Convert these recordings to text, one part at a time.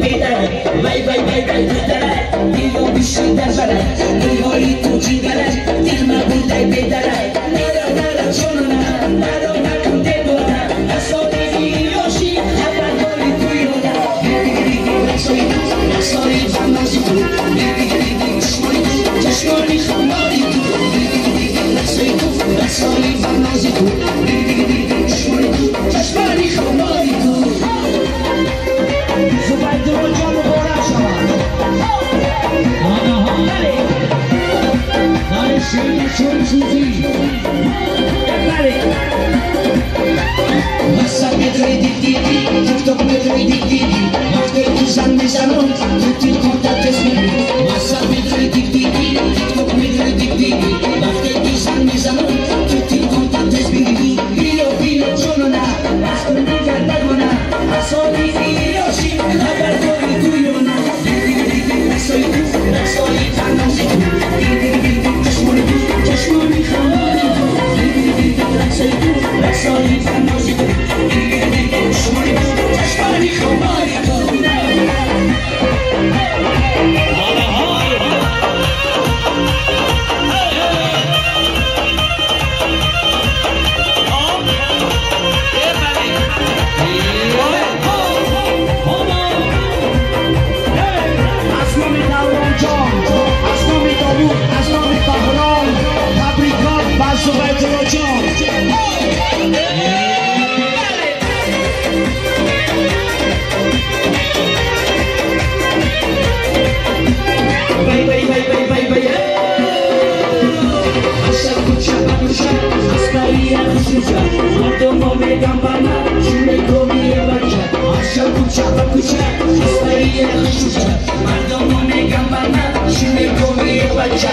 bedana Vai, vai, vai, vai, bedana Digo bishi darbana Digo e litu jibana Dilma bunday bedana Fuji. Masa pedre di tiri, tutto pedre didi. tiri, ma che tu san Asha kucha bakusha, askaria kushusha, madomo me gambana, shule komi e bacha. Asha kucha bakusha, askaria kushusha, madomo me gambana, shule komi e bacha.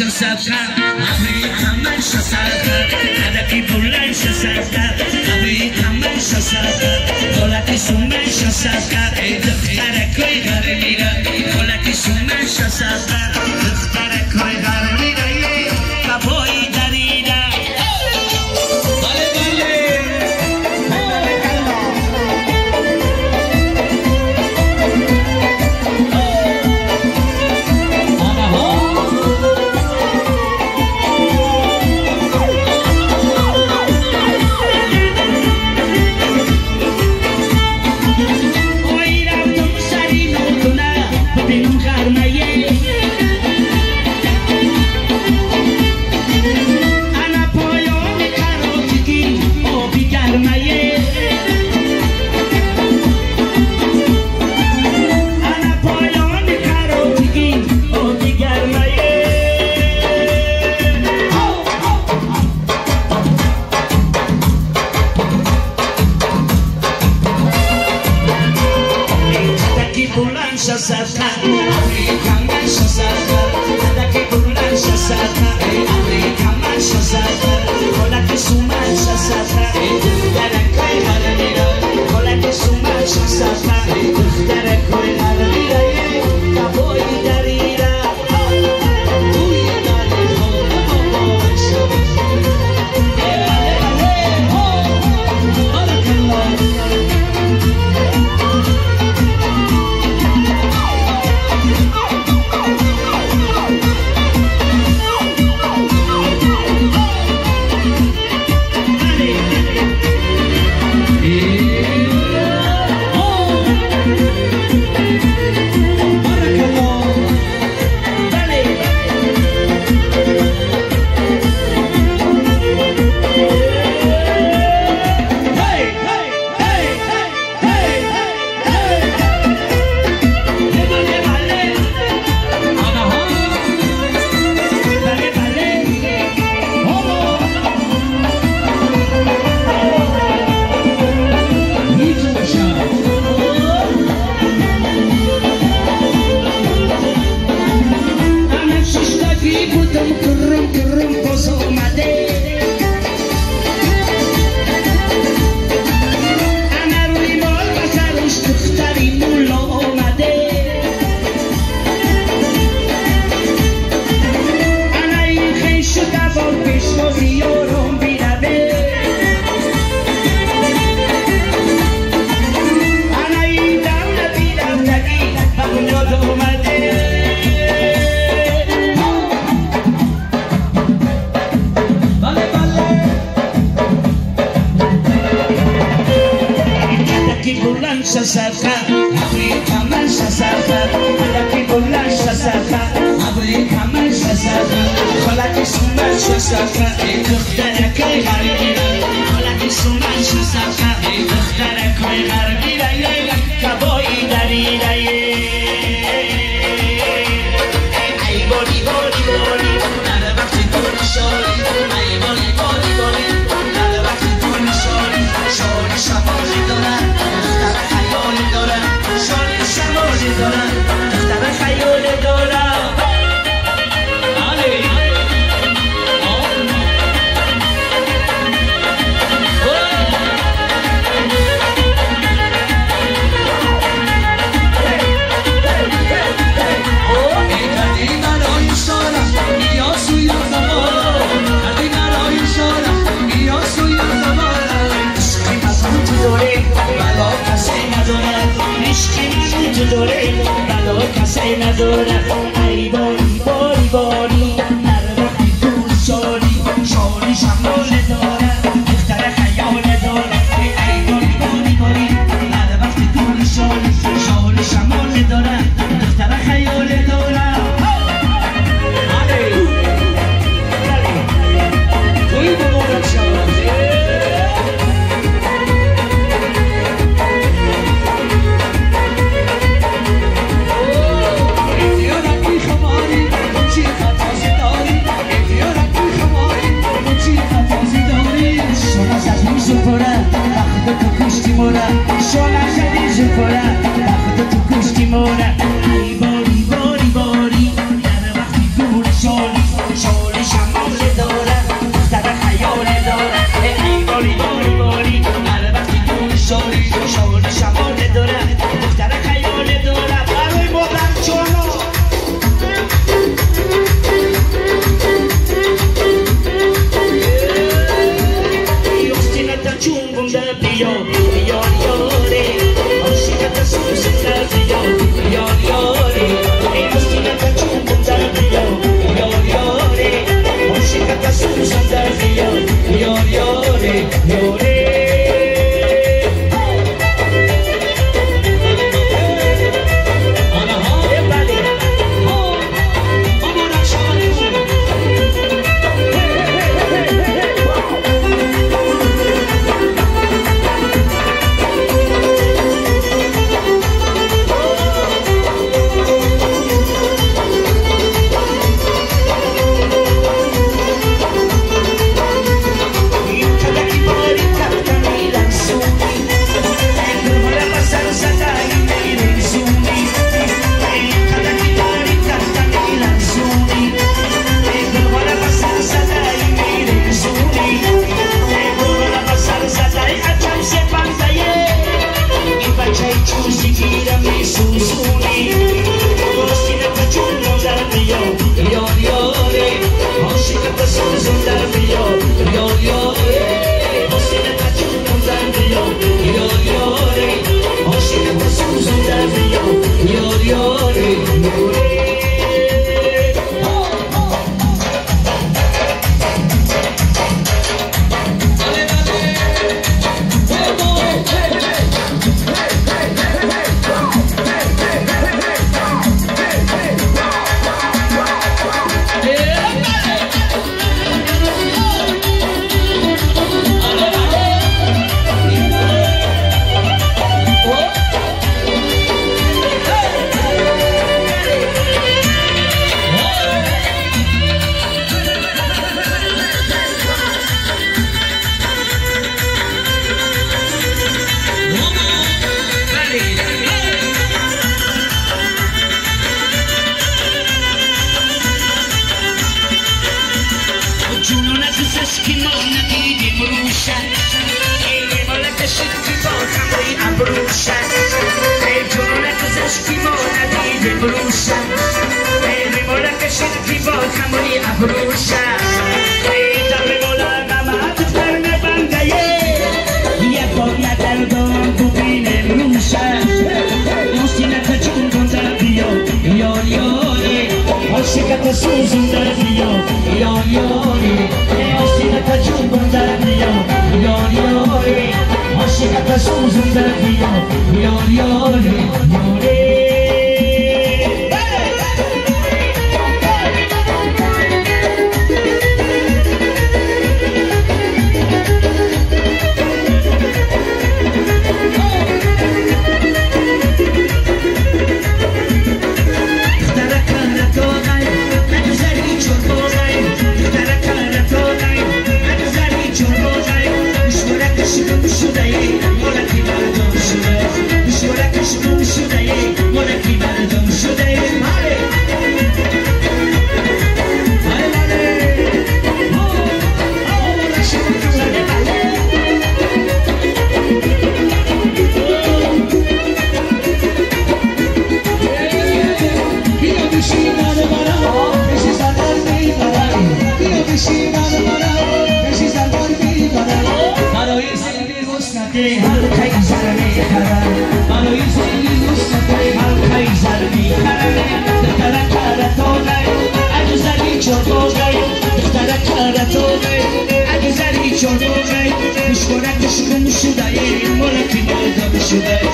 şaşartar Abi hemen şaşartar Kadaki bulan şaşartar Abi hemen şaşartar Kolaki sumen şaşartar Ey dıhtara koy garmira Kolaki sumen şaşartar Dıhtara koy garmira Kaboy such Una loca senadora, ahí voy. شکت سوزون در بیا یا یاری عاشق تا کن در بیا یا یاری عاشق تسوزون در بیا یا یاری یاری you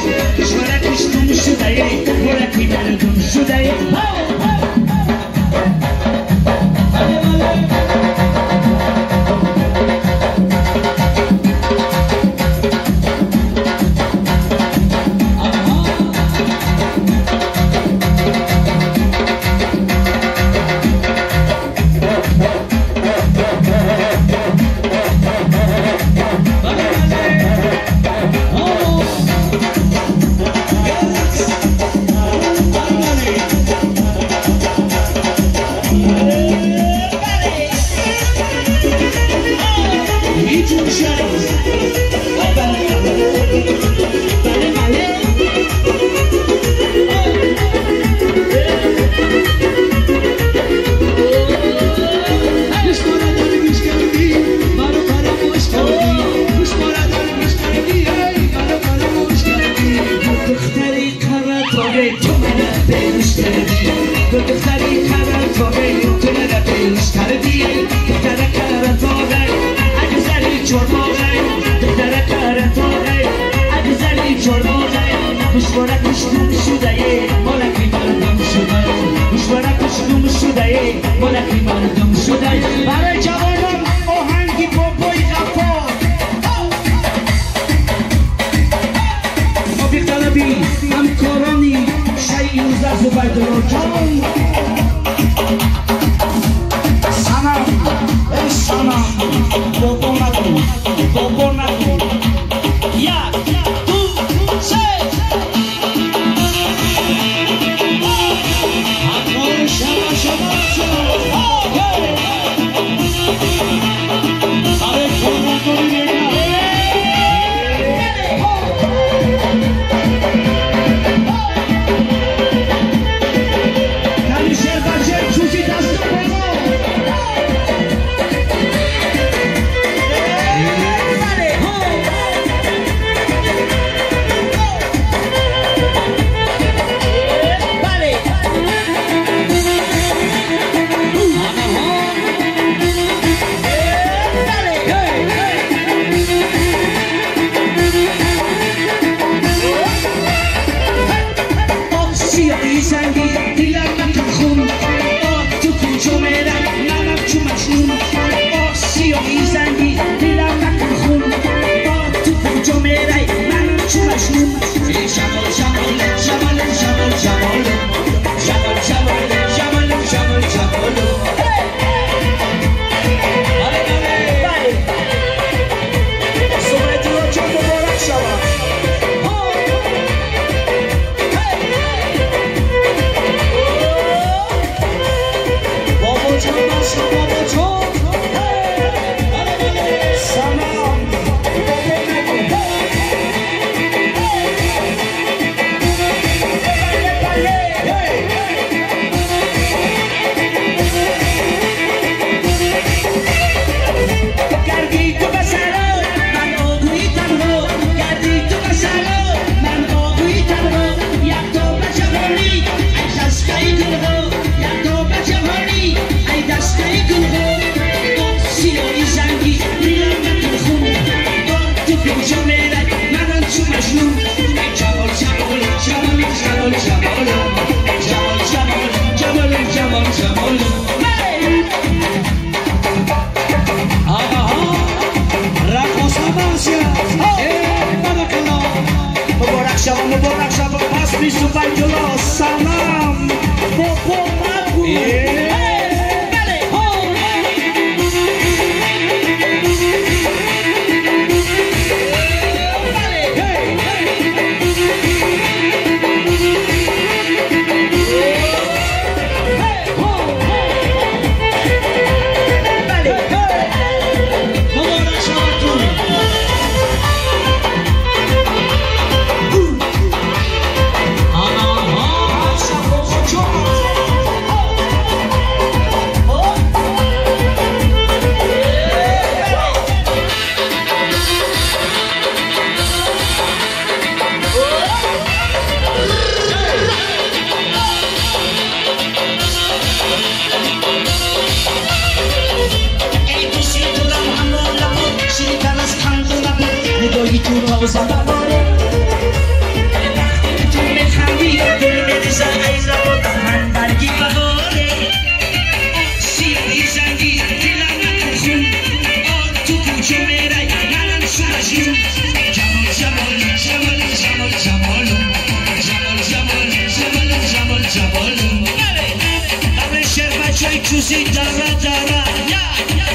things kind of knows what I want it Chusi dara dara, yeah, yeah.